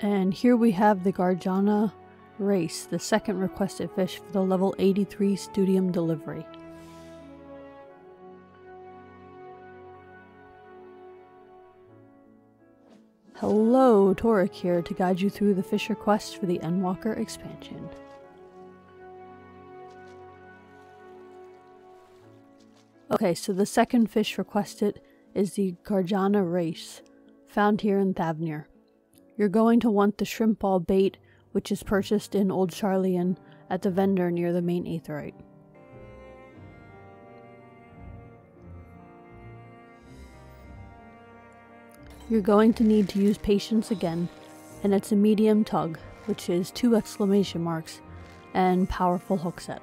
And here we have the Garjana Wrasse, the second requested fish for the level 83 Studium delivery. Hello, Torrec here to guide you through the Fisher quest for the Endwalker expansion. Okay, so the second fish requested is the Garjana Wrasse, found here in Thavnair. You're going to want the shrimp ball bait, which is purchased in Old Sharlayan at the vendor near the main Aetheryte. You're going to need to use patience again, and it's a medium tug, which is two exclamation marks, and powerful hook set.